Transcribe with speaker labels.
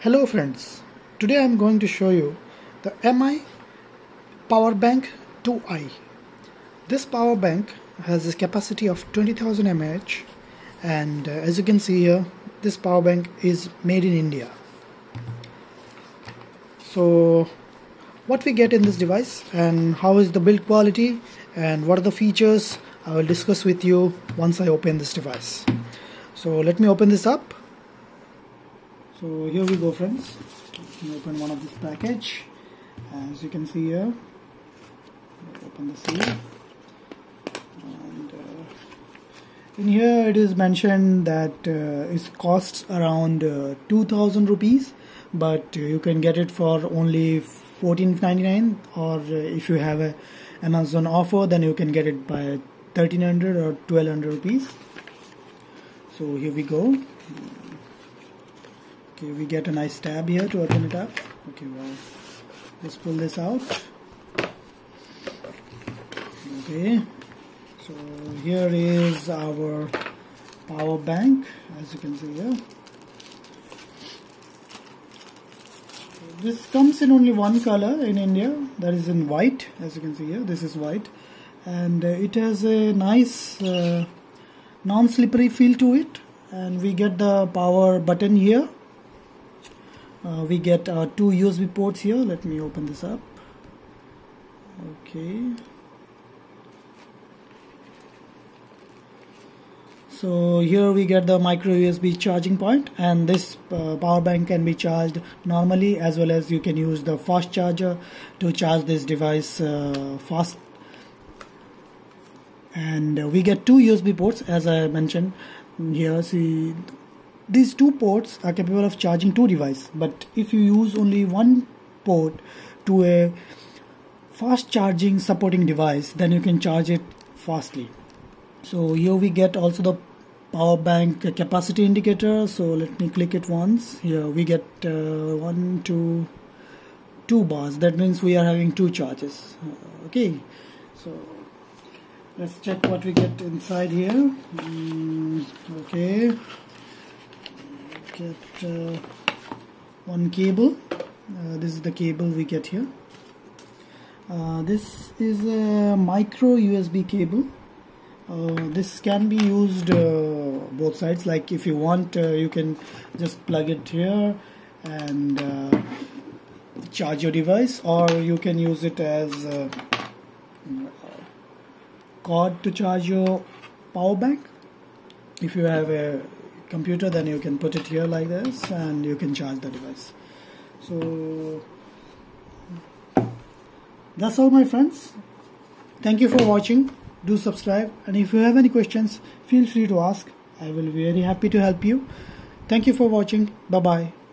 Speaker 1: Hello friends, today I am going to show you the MI Power Bank 2i. This power bank has a capacity of 20,000 mAh and uh, as you can see here this power bank is made in India. So what we get in this device and how is the build quality and what are the features I will discuss with you once I open this device. So let me open this up so here we go friends. Open one of this package. As you can see here open the seal. And uh, in here it is mentioned that uh, it costs around uh, 2000 rupees but you can get it for only 14.99 or if you have a Amazon offer then you can get it by 1300 or 1200 rupees. So here we go okay we get a nice tab here to open it up. Okay let's pull this out. Okay so here is our power bank as you can see here. This comes in only one color in India that is in white as you can see here. This is white. And uh, it has a nice uh, non-slippery feel to it. And we get the power button here uh, we get uh, two USB ports here. Let me open this up. Okay. So here we get the micro USB charging point and this uh, power bank can be charged normally as well as you can use the fast charger to charge this device uh, fast. And we get two USB ports as I mentioned here. See these two ports are capable of charging two devices, but if you use only one port to a fast charging supporting device, then you can charge it fastly. So here we get also the power bank capacity indicator. So let me click it once. Here we get uh, one, two, two bars. That means we are having two charges. Okay, so let's check what we get inside here. Mm, okay get uh, one cable. Uh, this is the cable we get here. Uh, this is a micro USB cable. Uh, this can be used uh, both sides. Like if you want uh, you can just plug it here and charge your device or you can use it as a cord to charge your power bank. If you have a computer then you can put it here like this and you can charge the device. So that's all my friends. Thank you for watching. Do subscribe. And if you have any questions feel free to ask. I will be very happy to help you. Thank you for watching. Bye bye